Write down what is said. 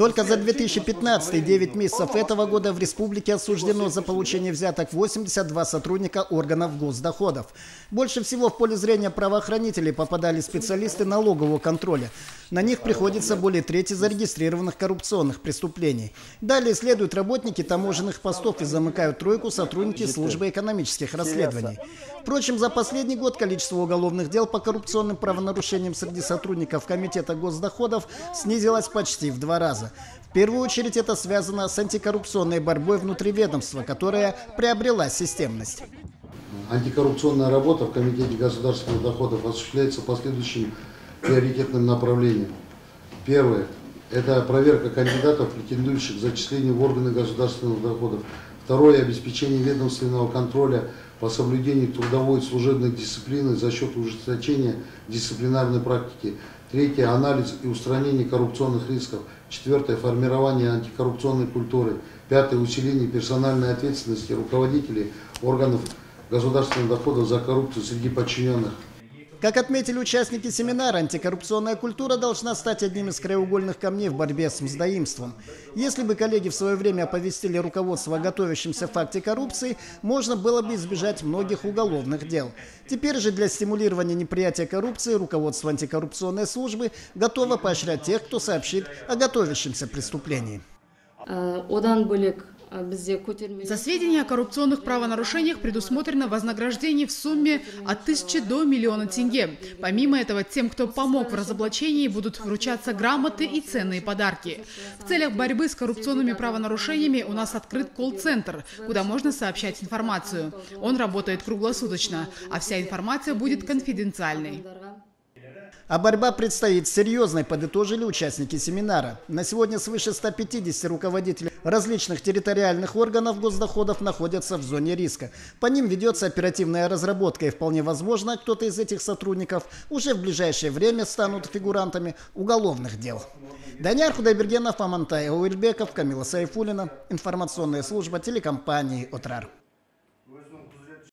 Только за 2015 9 месяцев этого года в республике осуждено за получение взяток 82 сотрудника органов госдоходов. Больше всего в поле зрения правоохранителей попадали специалисты налогового контроля. На них приходится более трети зарегистрированных коррупционных преступлений. Далее следуют работники таможенных постов и замыкают тройку сотрудники службы экономических расследований. Впрочем, за последний год количество уголовных дел по коррупционным правонарушениям среди сотрудников Комитета госдоходов снизилось почти в два раза. В первую очередь это связано с антикоррупционной борьбой внутри ведомства, которая приобрела системность. Антикоррупционная работа в Комитете государственных доходов осуществляется по следующим приоритетным направлениям. Первое – это проверка кандидатов, претендующих к зачислению в органы государственных доходов. Второе – обеспечение ведомственного контроля по соблюдению трудовой и служебной дисциплины за счет ужесточения дисциплинарной практики. Третье – анализ и устранение коррупционных рисков. Четвертое – формирование антикоррупционной культуры. Пятое – усиление персональной ответственности руководителей органов государственных доходов за коррупцию среди подчиненных. Как отметили участники семинара, антикоррупционная культура должна стать одним из краеугольных камней в борьбе с мздоимством. Если бы коллеги в свое время оповестили руководство о готовящемся факте коррупции, можно было бы избежать многих уголовных дел. Теперь же для стимулирования неприятия коррупции руководство антикоррупционной службы готово поощрять тех, кто сообщит о готовящемся преступлении. Э, за сведения о коррупционных правонарушениях предусмотрено вознаграждение в сумме от тысячи до миллиона тенге. Помимо этого, тем, кто помог в разоблачении, будут вручаться грамоты и ценные подарки. В целях борьбы с коррупционными правонарушениями у нас открыт колл-центр, куда можно сообщать информацию. Он работает круглосуточно, а вся информация будет конфиденциальной. А борьба предстоит серьезной, подытожили участники семинара. На сегодня свыше 150 руководителей различных территориальных органов госдоходов находятся в зоне риска. По ним ведется оперативная разработка и вполне возможно, кто-то из этих сотрудников уже в ближайшее время станут фигурантами уголовных дел. Даняр Худайбергенов, Амантай Ауэльбеков, Камила Сайфулина. Информационная служба телекомпании «Отрар».